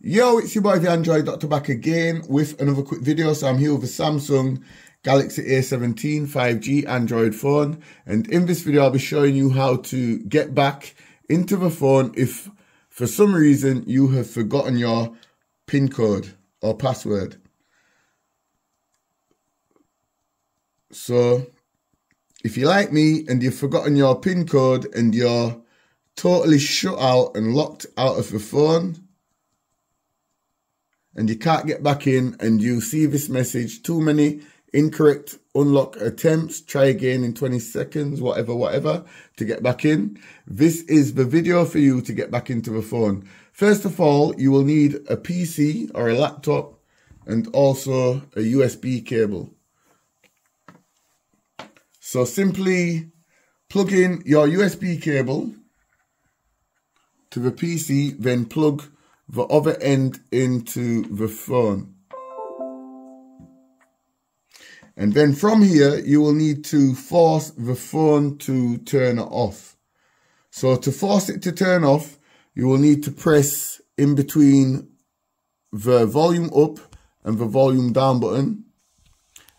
Yo, it's your boy the Android Doctor back again with another quick video. So I'm here with a Samsung Galaxy A17 5G Android phone. And in this video, I'll be showing you how to get back into the phone if for some reason you have forgotten your PIN code or password. So if you like me and you've forgotten your PIN code and you're totally shut out and locked out of the phone, and you can't get back in and you see this message, too many incorrect unlock attempts, try again in 20 seconds, whatever, whatever, to get back in. This is the video for you to get back into the phone. First of all, you will need a PC or a laptop and also a USB cable. So simply plug in your USB cable to the PC, then plug the other end into the phone. And then from here, you will need to force the phone to turn off. So to force it to turn off, you will need to press in between the volume up and the volume down button.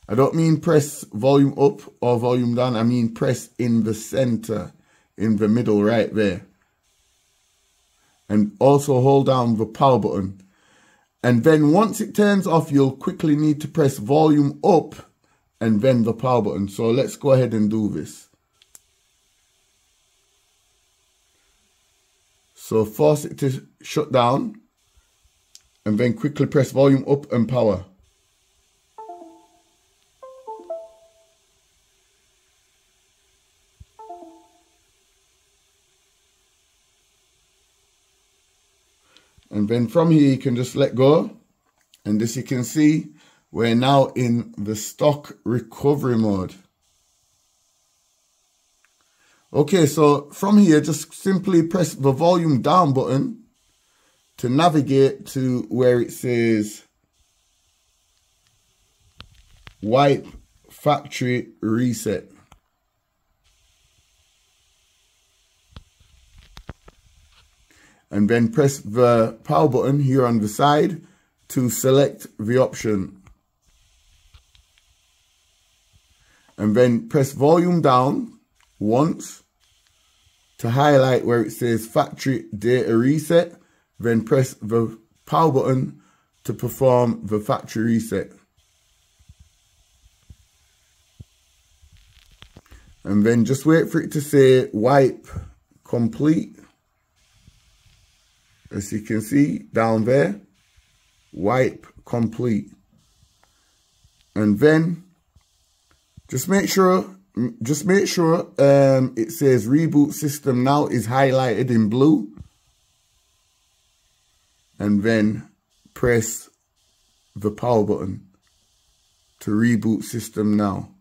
I don't mean press volume up or volume down. I mean press in the center, in the middle right there and also hold down the power button. And then once it turns off, you'll quickly need to press volume up and then the power button. So let's go ahead and do this. So force it to shut down and then quickly press volume up and power. And then from here, you can just let go. And as you can see, we're now in the stock recovery mode. Okay, so from here, just simply press the volume down button to navigate to where it says wipe factory reset. And then press the power button here on the side to select the option. And then press volume down once to highlight where it says factory data reset. Then press the power button to perform the factory reset. And then just wait for it to say wipe complete as you can see down there, wipe complete. And then just make sure, just make sure um, it says reboot system now is highlighted in blue. And then press the power button to reboot system now.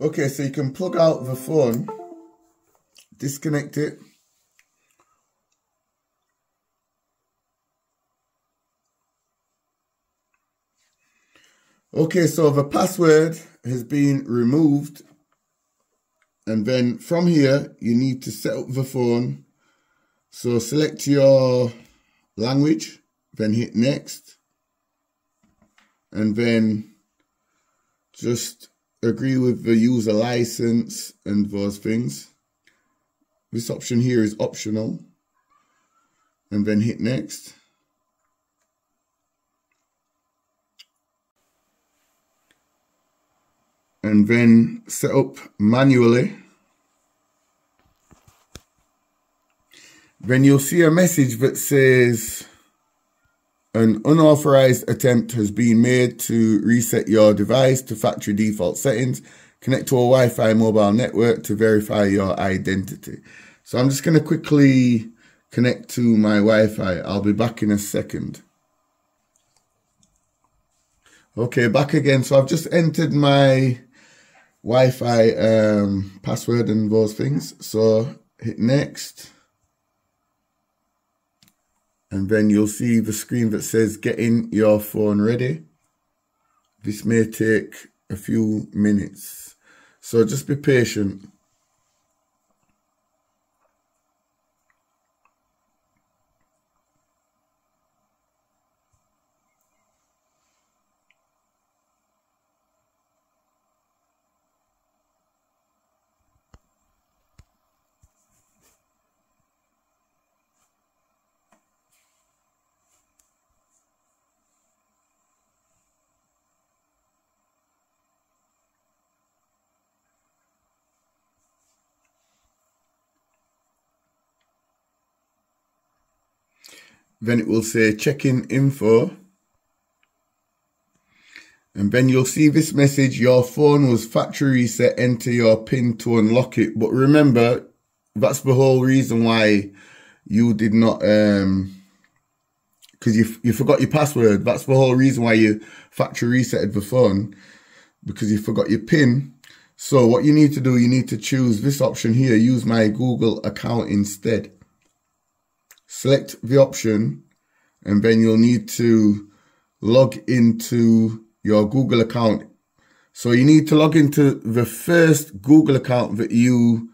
Okay, so you can plug out the phone, disconnect it. Okay, so the password has been removed. And then from here, you need to set up the phone. So select your language. then hit next, and then just agree with the user license and those things. This option here is optional, and then hit next. And then set up manually. Then you'll see a message that says an unauthorized attempt has been made to reset your device to factory default settings. Connect to a Wi-Fi mobile network to verify your identity. So I'm just going to quickly connect to my Wi-Fi. I'll be back in a second. Okay, back again. So I've just entered my Wi-Fi um, password and those things. So hit next and then you'll see the screen that says getting your phone ready. This may take a few minutes. So just be patient. Then it will say check-in info. And then you'll see this message, your phone was factory reset, enter your PIN to unlock it. But remember, that's the whole reason why you did not, um, because you, you forgot your password. That's the whole reason why you factory resetted the phone, because you forgot your PIN. So what you need to do, you need to choose this option here, use my Google account instead select the option and then you'll need to log into your Google account. So you need to log into the first Google account that you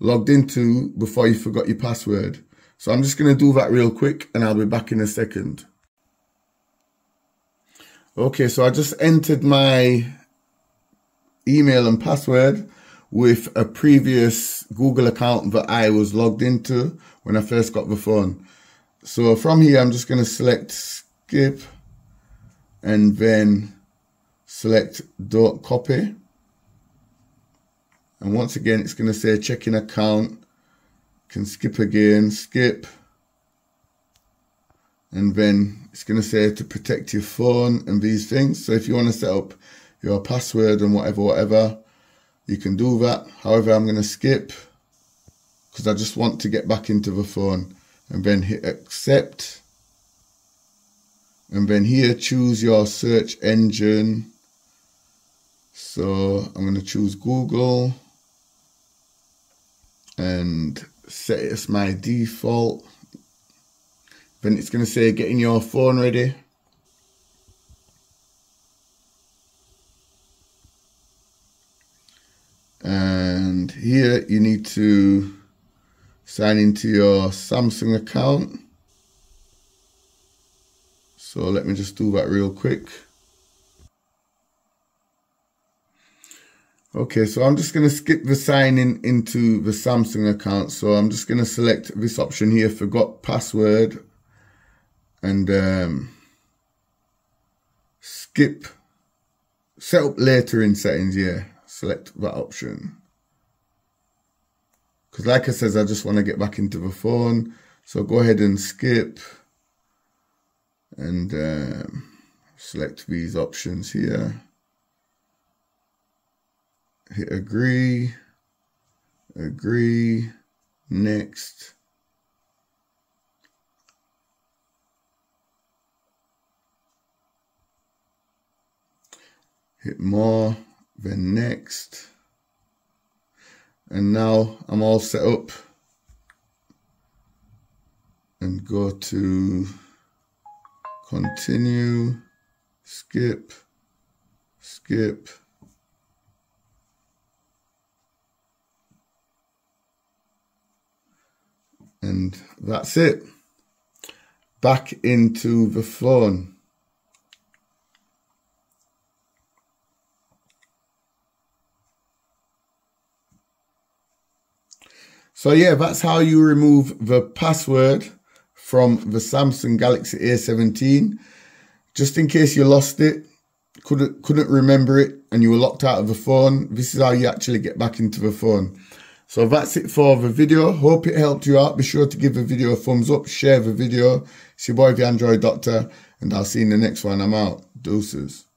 logged into before you forgot your password. So I'm just going to do that real quick and I'll be back in a second. Okay, so I just entered my email and password with a previous Google account that I was logged into when I first got the phone. So from here, I'm just going to select skip and then select don't copy. And once again, it's going to say checking account. Can skip again, skip. And then it's going to say to protect your phone and these things. So if you want to set up your password and whatever, whatever, you can do that. However, I'm going to skip because I just want to get back into the phone and then hit accept. And then here choose your search engine. So I'm going to choose Google and set it as my default. Then it's going to say getting your phone ready. And here you need to sign into your Samsung account. So let me just do that real quick. Okay, so I'm just going to skip the sign in into the Samsung account. So I'm just going to select this option here, forgot password, and um, skip set up later in settings. Yeah, select that option. Because like I says, I just want to get back into the phone. So go ahead and skip and um, select these options here. Hit agree, agree, next. Hit more, then next. And now I'm all set up and go to continue, skip, skip, and that's it. back into the phone. So yeah, that's how you remove the password from the Samsung Galaxy A17. Just in case you lost it, couldn't couldn't remember it, and you were locked out of the phone, this is how you actually get back into the phone. So that's it for the video. Hope it helped you out. Be sure to give the video a thumbs up, share the video. It's your boy, the Android Doctor, and I'll see you in the next one. I'm out. Deuces.